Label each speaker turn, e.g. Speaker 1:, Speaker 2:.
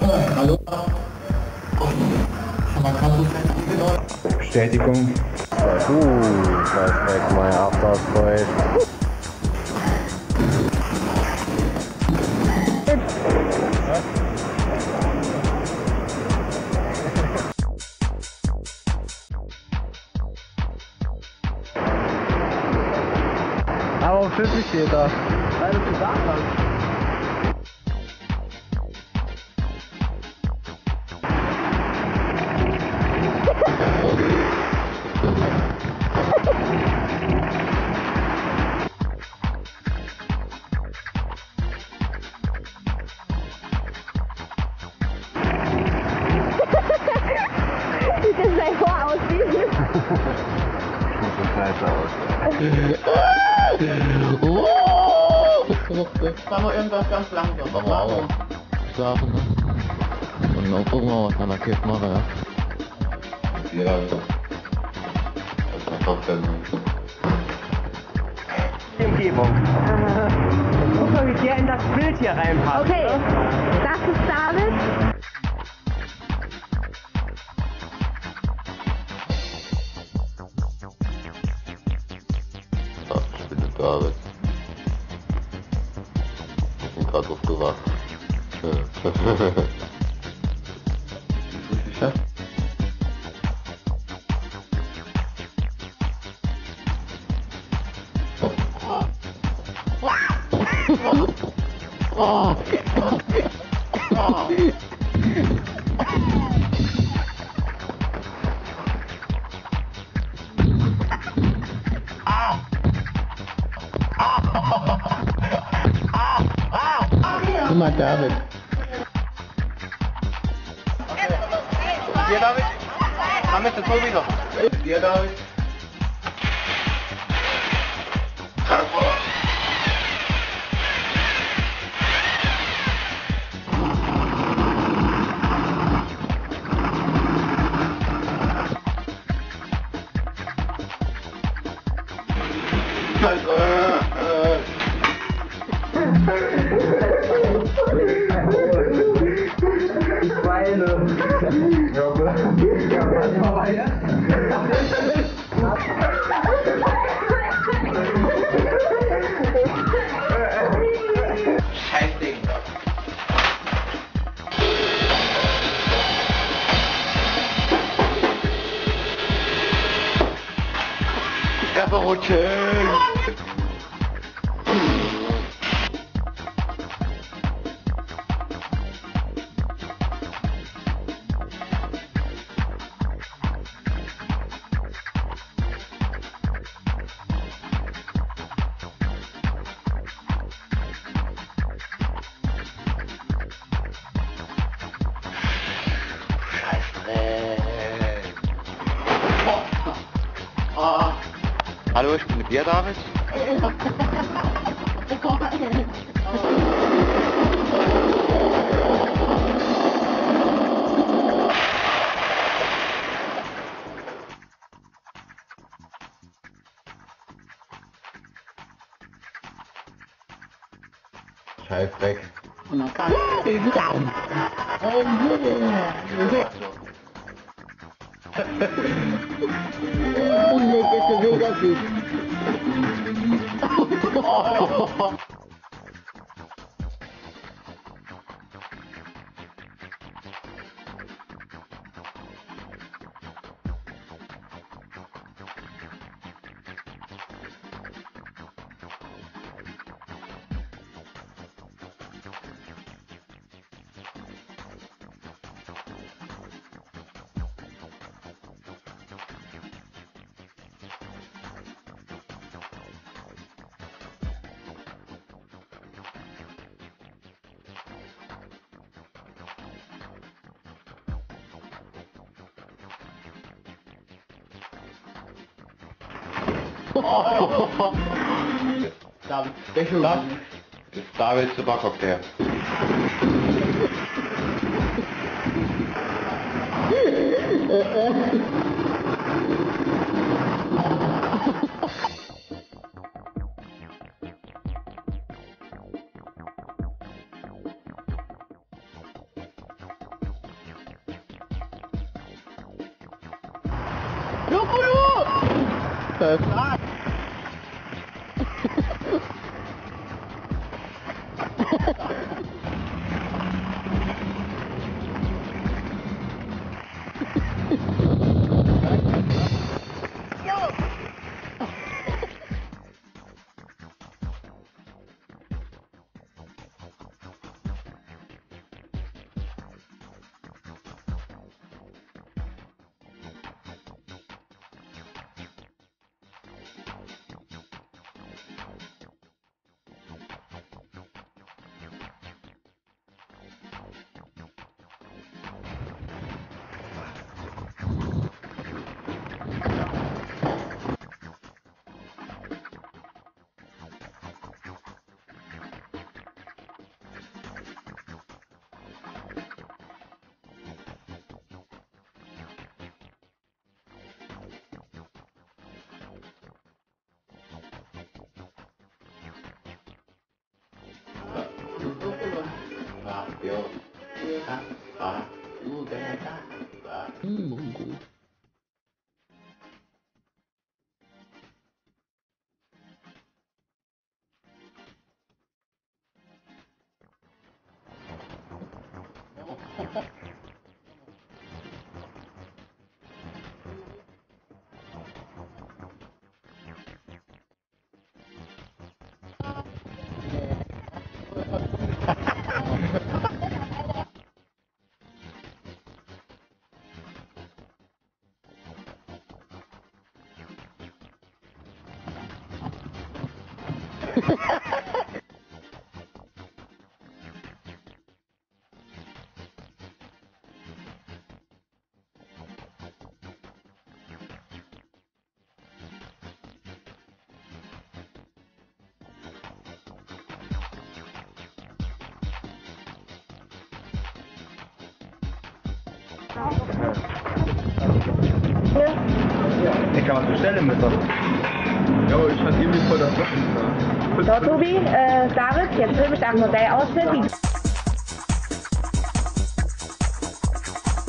Speaker 1: Hallo? Man kann so fest
Speaker 2: Bestätigung.
Speaker 3: Uh, perfect, my after sprayed. Aber um 50 steht da. Weil du gesagt hast.
Speaker 1: Machen wir irgendwas ganz langsam.
Speaker 4: Auch. Schlafen. Und dann gucken wir mal, was wir an der Kiste machen, ja.
Speaker 1: Ja, also. Das ist trotzdem.
Speaker 3: Die Umgebung. Guck mal, wie der in das Bild hier reinpasst.
Speaker 5: Okay, das ist David.
Speaker 4: habe. Ich bin gerade aufgewacht.
Speaker 1: Bist du sicher? Oh. Guck mal, David.
Speaker 3: Hier, David. Komm mit Tobi noch.
Speaker 1: Dir, David. Also, Goblok. Goblok apa ya? Aperol King.
Speaker 3: Hallo, ich bin der Bier, David.
Speaker 1: Scheißdreck. Und dann kann Onde é
Speaker 4: que você viu o?
Speaker 6: David,
Speaker 1: David, David Supercocktail. Look, look! Perfect. Äh. 有啊
Speaker 6: 啊 oh,
Speaker 2: gak. Ik kan het bestellen met dat. Ja, ich hatte irgendwie voll das Sachen da.
Speaker 5: So, Tobi, äh, David, jetzt drüben ist ein Modell aus.